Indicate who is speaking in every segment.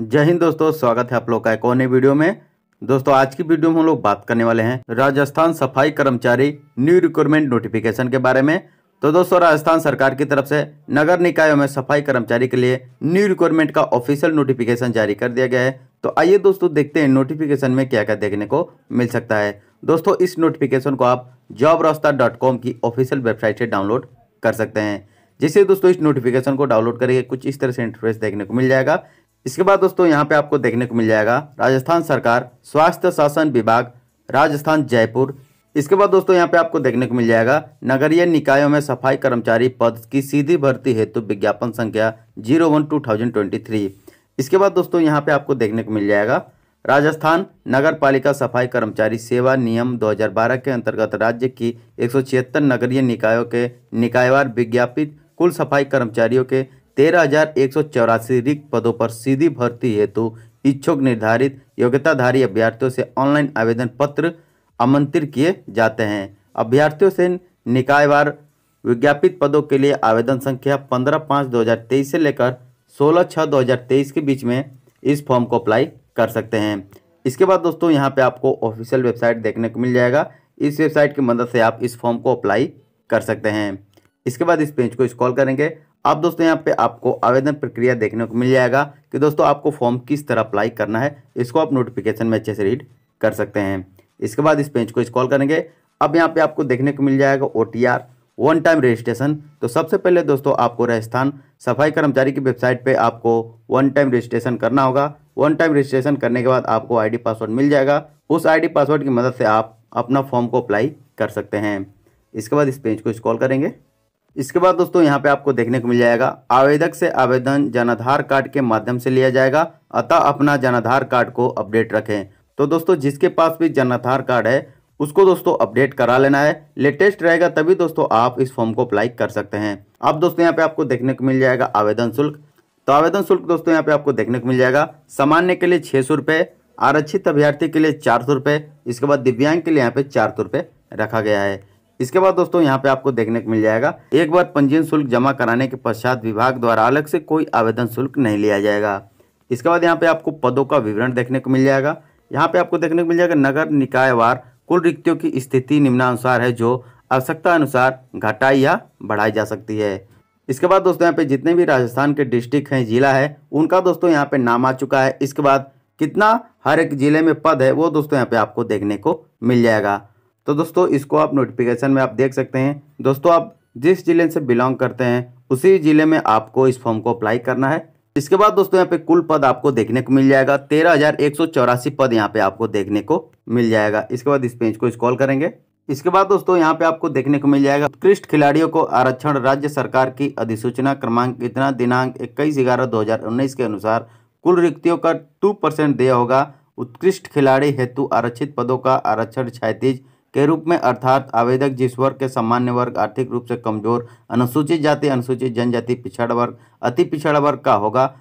Speaker 1: जय हिंद दोस्तों, स्वागत है आप लोग का एक और नई वीडियो में। दोस्तों, आज की वीडियो में हम लोग बात करने वाले हैं राजस्थान सफ़ाई कर्मचारी न्यू रिक्रूटमेंट नोटिफिकेशन के बारे में। तो दोस्तों, राजस्थान सरकार की तरफ़ से नगर निकायों में सफ़ाई कर्मचारी के लिए न्यू रिक्रूटमेंट का ऑफिशियल नोटिफिकेशन जारी कर दिया गया है। तो आइए दोस्तों, देखते हैं नोटिफिकेशन में क्या क्या देखने को मिल सकता है। दोस्तों, इस नोटिफिकेशन को आप जॉब रास्ता डॉट कॉम की ऑफिशियल वेबसाइट से डाउनलोड कर सकते हैं। जिससे दोस्तों, इस नोटिफिकेशन को डाउनलोड करके कुछ इस तरह से इंटरफेस देखने को मिल जाएगा। इसके बाद दोस्तों, यहाँ पे आपको देखने को मिल जाएगा राजस्थान सरकार, स्वास्थ्य शासन विभाग, राजस्थान जयपुर। इसके बाद दोस्तों, यहाँ पे आपको देखने को मिल जाएगा नगरीय निकायों में सफ़ाई कर्मचारी पद की सीधी भर्ती हेतु विज्ञापन संख्या zero one two thousand twenty three. इसके बाद दोस्तों, यहाँ पे आपको देखने को मिल जाएगा राजस्थान नगर पालिका सफ़ाई कर्मचारी सेवा नियम 2012 के अंतर्गत राज्य की एक सौ छिहत्तर नगरीय निकायों के निकायवार विज्ञापित कुल सफ़ाई कर्मचारियों के तेरह हज़ार एक सौ चौरासी रिक्त पदों पर सीधी भर्ती हेतु इच्छुक निर्धारित योग्यताधारी अभ्यर्थियों से ऑनलाइन आवेदन पत्र आमंत्रित किए जाते हैं। अभ्यर्थियों से निकायवार विज्ञापित पदों के लिए आवेदन संख्या पंद्रह पाँच दो हज़ार तेईस से लेकर सोलह छः दो हज़ार तेईस के बीच में इस फॉर्म को अप्लाई कर सकते हैं। इसके बाद दोस्तों, यहाँ पे आपको ऑफिशियल वेबसाइट देखने को मिल जाएगा। इस वेबसाइट की मदद से आप इस फॉर्म को अप्लाई कर सकते हैं। इसके बाद इस पेज को स्क्रॉल करेंगे। अब दोस्तों यहाँ पे आपको आवेदन प्रक्रिया देखने को मिल जाएगा कि दोस्तों आपको फॉर्म किस तरह अप्लाई करना है, इसको आप नोटिफिकेशन में अच्छे से रीड कर सकते हैं। इसके बाद इस पेज को स्क्रॉल करेंगे। अब यहाँ पे आपको देखने को मिल जाएगा ओटीआर वन टाइम रजिस्ट्रेशन तो सबसे पहले दोस्तों आपको राजस्थान सफ़ाई कर्मचारी की वेबसाइट पे आपको वन टाइम रजिस्ट्रेशन करना होगा। वन टाइम रजिस्ट्रेशन करने के बाद आपको आईडी पासवर्ड मिल जाएगा। उस आईडी पासवर्ड की मदद से आप अपना फॉर्म को अप्लाई कर सकते हैं। इसके बाद इस पेज को स्क्रॉल करेंगे। इसके बाद दोस्तों, यहाँ पे आपको देखने को मिल जाएगा। आवेदक से आवेदन जनाधार कार्ड के माध्यम से लिया जाएगा, अतः अपना जनाधार कार्ड को अपडेट रखें। तो दोस्तों, जिसके पास भी जनाधार कार्ड है, उसको दोस्तों अपडेट करा लेना है। लेटेस्ट रहेगा तभी दोस्तों आप इस फॉर्म को अप्लाई कर सकते हैं। अब दोस्तों, यहाँ पे आपको देखने को मिल जाएगा आवेदन शुल्क। तो आवेदन शुल्क दोस्तों, यहाँ पे आपको देखने को मिल जाएगा। सामान्य के लिए छः सौ आरक्षित अभ्यर्थी के लिए चार सौ इसके बाद दिव्यांग के लिए यहाँ पे चार सौ रुपये रखा गया है। इसके बाद दोस्तों यहाँ पे आपको देखने को मिल जाएगा। एक बार पंजीयन शुल्क जमा कराने के पश्चात विभाग द्वारा अलग से कोई आवेदन शुल्क नहीं लिया जाएगा। इसके बाद यहाँ पे आपको पदों का विवरण देखने को मिल जाएगा। यहाँ पे आपको देखने को मिल जाएगा नगर निकायवार कुल रिक्तियों की स्थिति निम्नानुसार है, जो आवश्यकता अनुसार घटाई या बढ़ाई जा सकती है। इसके बाद दोस्तों यहाँ पे जितने भी राजस्थान के डिस्ट्रिक्ट हैं, जिला है, उनका दोस्तों यहाँ पे नाम आ चुका है। इसके बाद कितना हर एक ज़िले में पद है, वो दोस्तों यहाँ पे आपको देखने को मिल जाएगा। तो दोस्तों, इसको आप नोटिफिकेशन में आप देख सकते हैं। दोस्तों, आप जिस ज़िले से बिलोंग करते हैं, उसी ज़िले में आपको इस फॉर्म को अप्लाई करना है। इसके बाद दोस्तों, यहाँ पे कुल पद आपको देखने को मिल जाएगा। तेरह हज़ार एक सौ चौरासी पद यहाँ पे आपको देखने को मिल जाएगा। इसके बाद इस पेज को स्क्रॉल करेंगे। इसके बाद दोस्तों, यहाँ पे आपको देखने को मिल जाएगा। उत्कृष्ट खिलाड़ियों को आरक्षण राज्य सरकार की अधिसूचना क्रमांक इतना दिनांक इक्कीस ग्यारह दो के अनुसार कुल रिक्तियों का टू परसेंट दिया होगा। उत्कृष्ट खिलाड़ी हेतु आरक्षित पदों का आरक्षण क्षैतिज के रूप में, अर्थात आवेदक जिस वर्ग के सामान्य वर्ग, आर्थिक रूप से कमज़ोर, अनुसूचित जाति, अनुसूचित जनजाति, पिछड़ा वर्ग, अति पिछड़ा वर्ग का होगा,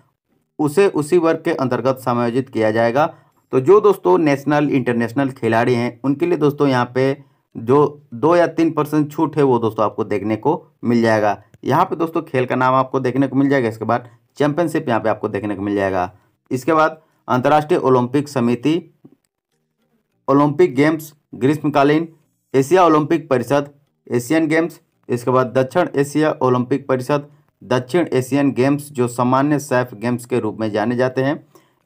Speaker 1: उसे उसी वर्ग के अंतर्गत समायोजित किया जाएगा। तो जो दोस्तों नेशनल, इंटरनेशनल खिलाड़ी हैं, उनके लिए दोस्तों यहाँ पे जो दो या तीन परसेंट छूट है, वो दोस्तों आपको देखने को मिल जाएगा। यहाँ पे दोस्तों खेल का नाम आपको देखने को मिल जाएगा, इसके बाद चैंपियनशिप यहाँ पे आपको देखने को मिल जाएगा। इसके बाद अंतर्राष्ट्रीय ओलंपिक समिति, ओलंपिक गेम्स ग्रीष्मकालीन एशिया ओलंपिक परिषद, एशियन गेम्स, इसके बाद दक्षिण एशिया ओलंपिक परिषद, दक्षिण एशियन गेम्स, जो सामान्य सैफ गेम्स के रूप में जाने जाते हैं।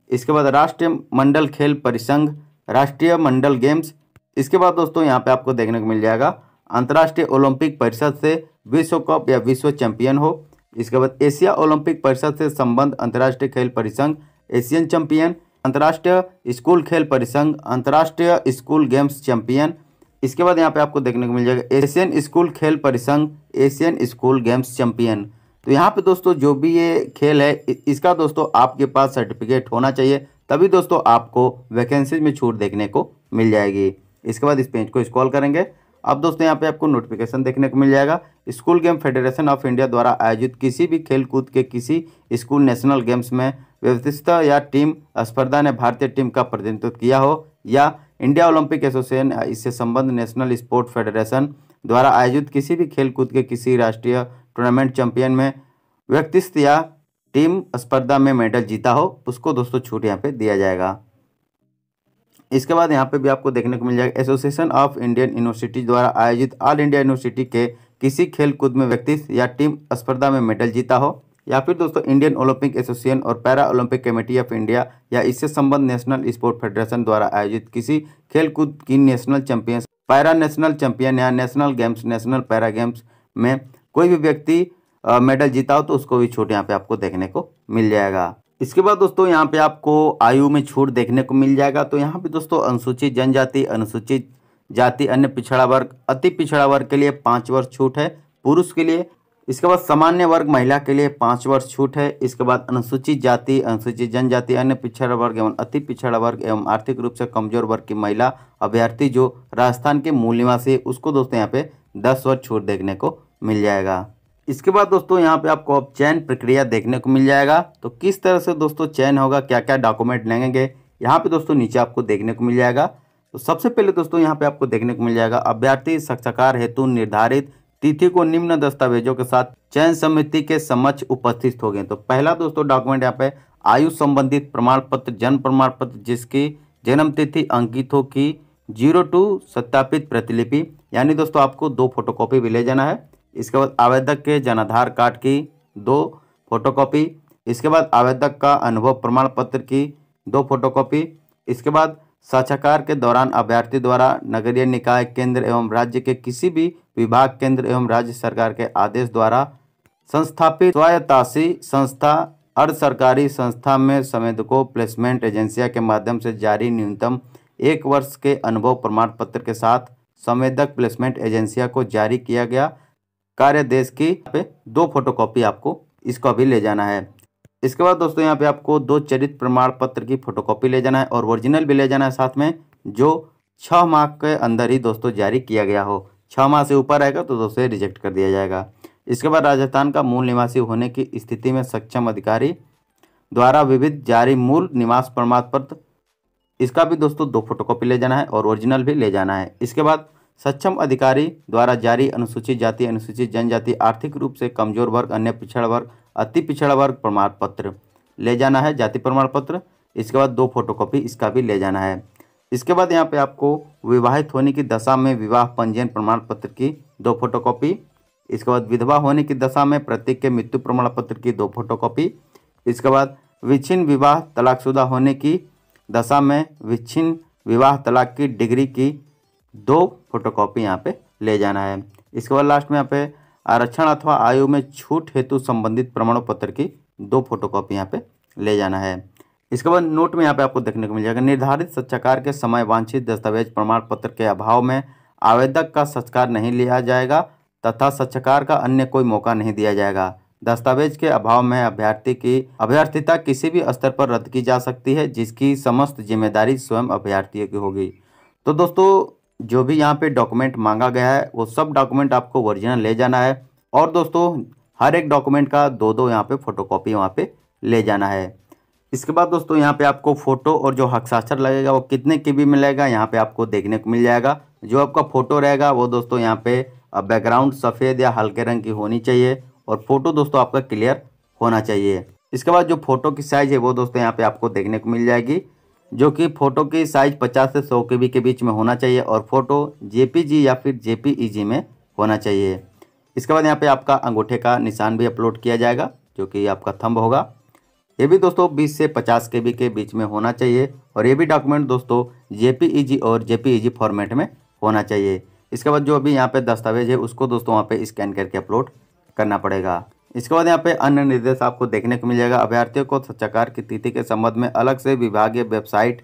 Speaker 1: इसके बाद राष्ट्रीय मंडल खेल परिसंघ, राष्ट्रीय मंडल गेम्स। इसके बाद दोस्तों, यहाँ पे आपको देखने को मिल जाएगा, अंतर्राष्ट्रीय ओलंपिक परिषद से विश्व कप या विश्व चैंपियन हो। इसके बाद एशिया ओलंपिक परिषद से संबंध अंतर्राष्ट्रीय खेल परिसंघ, एशियन चैंपियन अंतर्राष्ट्रीय स्कूल खेल परिसंघ, अंतर्राष्ट्रीय स्कूल गेम्स चैंपियन। इसके बाद यहाँ पे आपको देखने को मिल जाएगा, एशियन स्कूल खेल परिसंघ, एशियन स्कूल गेम्स चैंपियन। तो यहाँ पे दोस्तों, जो भी ये खेल है इसका दोस्तों, आपके पास सर्टिफिकेट होना चाहिए, तभी दोस्तों, आपको वैकेंसीज में छूट देखने को मिल जाएगी। इसके बाद इस पेज को स्क्रॉल करेंगे। अब दोस्तों, यहाँ पे आपको नोटिफिकेशन देखने को मिल जाएगा। School game federation of India द्वारा आयोजित किसी भी खेल कूद के किसी स्कूल नेशनल गेम्स में व्यवस्थित या टीम, स्पर्धा ने भारतीय टीम का प्रतिनिधित्व किया हो या इंडिया ओलंपिक एसोसिएशन, इससे संबंध नेशनल स्पोर्ट फेडरेशन द्वारा आयोजित किसी भी खेल कूद के किसी राष्ट्रीय टूर्नामेंट चैंपियन में व्यक्तिस्थ या टीम स्पर्धा में मेडल जीता हो, उसको दोस्तों छूट यहाँ पे दिया जाएगा। इसके बाद यहाँ पे भी आपको देखने को मिल जाएगा, एसोसिएशन ऑफ़ इंडियन यूनिवर्सिटी द्वारा आयोजित ऑल इंडिया यूनिवर्सिटी के किसी खेल कूद में व्यक्ति या टीम स्पर्धा में मेडल जीता हो। या फिर दोस्तों इंडियन ओलंपिक एसोसिएशन और para Olympic committee of India या इससे संबंध नेशनल स्पोर्ट फेडरेशन द्वारा आयोजित किसी खेल कूद की national champion para national champion या national games national para games में कोई भी व्यक्ति मेडल जीता हो तो उसको भी छूट यहाँ पे आपको देखने को मिल जाएगा। इसके बाद दोस्तों, यहाँ पे आपको आयु में छूट देखने को मिल जाएगा। तो यहाँ पे दोस्तों, अनुसूचित जनजाति, अनुसूचित जाति, अन्य पिछड़ा वर्ग, अति पिछड़ा वर्ग के लिए पाँच वर्ष छूट है। पुरुष के लिए इसके बाद सामान्य वर्ग महिला के लिए पाँच वर्ष छूट है। इसके बाद अनुसूचित जाति, अनुसूचित जनजाति, अन्य पिछड़ा वर्ग एवं अति पिछड़ा वर्ग एवं आर्थिक रूप से कमज़ोर वर्ग की महिला अभ्यर्थी जो राजस्थान के मूल निवासी उसको दोस्तों यहाँ पे दस वर्ष छूट देखने को मिल जाएगा। इसके बाद दोस्तों यहाँ पे आपको अब चयन प्रक्रिया देखने को मिल जाएगा। तो किस तरह से दोस्तों चयन होगा क्या क्या डॉक्यूमेंट लेंगे यहाँ पे दोस्तों नीचे आपको देखने को मिल जाएगा। तो सबसे पहले दोस्तों यहाँ पे आपको देखने को मिल जाएगा, अभ्यर्थी, साक्षात्कार हेतु निर्धारित तिथि को निम्न दस्तावेजों के साथ चयन समिति के समक्ष उपस्थित हो गए। तो पहला दोस्तों डॉक्यूमेंट यहाँ पे आयु संबंधित प्रमाण पत्र जन्म प्रमाण पत्र जिसकी जन्म तिथि, अंकित हो की ज़ीरो टू सत्यापित प्रतिलिपि। यानी दोस्तों आपको दो फोटोकॉपी भी ले जाना है। इसके बाद आवेदक के जनाधार कार्ड की दो फोटोकॉपी इसके बाद आवेदक का अनुभव प्रमाण पत्र की दो फोटोकॉपी इसके बाद साक्षाकार के दौरान अभ्यर्थी द्वारा नगरीय निकाय, केंद्र एवं राज्य के किसी भी विभाग केंद्र एवं राज्य सरकार के आदेश द्वारा संस्थापित स्वायत्तासी संस्था, अर्ध सरकारी संस्था में संवेदकों प्लेसमेंट एजेंसिया के माध्यम से जारी न्यूनतम एक वर्ष के अनुभव प्रमाण पत्र के साथ संवेदक प्लेसमेंट एजेंसिया को जारी किया गया। कार्य देश की पे दो फोटोकॉपी आपको इसको अभी ले जाना है। इसके बाद दोस्तों यहाँ पे आपको दो चरित्र प्रमाण पत्र की फोटोकॉपी ले जाना है और ओरिजिनल भी ले जाना है साथ में, जो छः माह के अंदर ही दोस्तों जारी किया गया हो। छः माह से ऊपर रहेगा तो दोस्तों रिजेक्ट कर दिया जाएगा। इसके बाद राजस्थान का मूल निवासी होने की स्थिति में सक्षम अधिकारी द्वारा विविध जारी मूल निवास प्रमाण पत्र, इसका भी दोस्तों दो फोटोकॉपी ले जाना है और ओरिजिनल भी ले जाना है। इसके बाद सक्षम अधिकारी द्वारा जारी अनुसूचित जाति, अनुसूचित जनजाति, आर्थिक रूप से कमज़ोर वर्ग, अन्य पिछड़ा वर्ग, अति पिछड़ा वर्ग प्रमाण पत्र ले जाना है, जाति प्रमाण पत्र। इसके बाद दो फोटोकॉपी इसका भी ले जाना है। इसके बाद यहाँ पे आपको विवाहित होने की दशा में विवाह पंजीयन प्रमाण पत्र की दो फोटोकॉपी इसके बाद विधवा होने की दशा में प्रतीक के मृत्यु प्रमाण पत्र की दो फोटोकॉपी इसके बाद विच्छिन्न विवाह तलाकशुदा होने की दशा में विच्छिन्न विवाह तलाक की डिग्री की दो फोटोकॉपी यहाँ पे ले जाना है। इसके बाद लास्ट में यहाँ पे आरक्षण अथवा आयु में छूट हेतु संबंधित प्रमाण पत्र की दो फोटोकॉपी यहाँ पे ले जाना है। इसके बाद नोट में यहाँ पे आपको देखने को मिल जाएगा, निर्धारित सच्चाकार के समय, वांछित दस्तावेज़ प्रमाण पत्र के अभाव में आवेदक का सत्कार नहीं लिया जाएगा तथा सच्चाकार का अन्य कोई मौका नहीं दिया जाएगा। दस्तावेज़ के अभाव में अभ्यर्थी की, अभ्यर्थिता किसी भी स्तर पर रद्द की जा सकती है, जिसकी समस्त ज़िम्मेदारी स्वयं अभ्यर्थी की होगी। तो दोस्तों, जो भी यहाँ पे डॉक्यूमेंट मांगा गया है, वो सब डॉक्यूमेंट आपको ओरिजिनल ले जाना है। और दोस्तों, हर एक डॉक्यूमेंट का दो दो यहाँ पे फोटोकॉपी वहाँ पे ले जाना है। इसके बाद दोस्तों, यहाँ पे आपको फ़ोटो और जो हस्ताक्षर लगेगा, वो कितने के बी मिलेगा, यहाँ पे आपको देखने को मिल जाएगा। जो आपका फ़ोटो रहेगा, वो दोस्तों, यहाँ पे बैकग्राउंड सफ़ेद या हल्के रंग की होनी चाहिए और फ़ोटो दोस्तों, आपका क्लियर होना चाहिए। इसके बाद जो फ़ोटो की साइज़ है, वो दोस्तों, यहाँ पे आपको देखने को मिल जाएगी, जो कि फ़ोटो की साइज़ 50 से सौ के बी के बीच में होना चाहिए और फ़ोटो जेपीजी या फिर जेपीईजी में होना चाहिए। इसके बाद यहाँ पे आपका अंगूठे का निशान भी अपलोड किया जाएगा, जो कि आपका थंब होगा। ये भी दोस्तों 20 से 50 के के बीच में होना चाहिए और ये भी डॉक्यूमेंट दोस्तों जेपीईजी और जेपीईजी फॉर्मेट में होना चाहिए। इसके बाद जो अभी यहाँ पे दस्तावेज़ है, उसको दोस्तों वहाँ पे स्कैन करके अपलोड करना पड़ेगा। इसके बाद यहाँ पे अन्य निर्देश आपको देखने को मिल जाएगा अभ्यर्थियों को सच्चाकार की तिथि के संबंध में अलग से विभागीय वेबसाइट,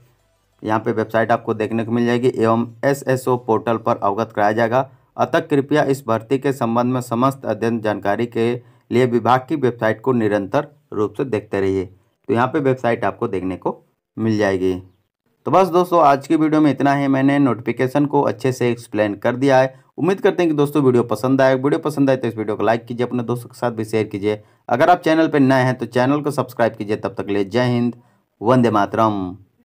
Speaker 1: यहाँ पे वेबसाइट आपको देखने को मिल जाएगी एवं एसएसओ पोर्टल पर अवगत कराया जाएगा। अतः कृपया इस भर्ती के संबंध में समस्त अध्ययन जानकारी के लिए विभाग की वेबसाइट को निरंतर रूप से देखते रहिए। तो यहाँ पे वेबसाइट आपको देखने को मिल जाएगी। तो बस दोस्तों, आज की वीडियो में इतना ही। मैंने नोटिफिकेशन को अच्छे से एक्सप्लेन कर दिया है। उम्मीद करते हैं कि दोस्तों वीडियो पसंद आए। वीडियो पसंद आए तो इस वीडियो को लाइक कीजिए, अपने दोस्तों के साथ भी शेयर कीजिए। अगर आप चैनल पर नए हैं तो चैनल को सब्सक्राइब कीजिए। तब तक ले जय हिंद, वंदे मातरम।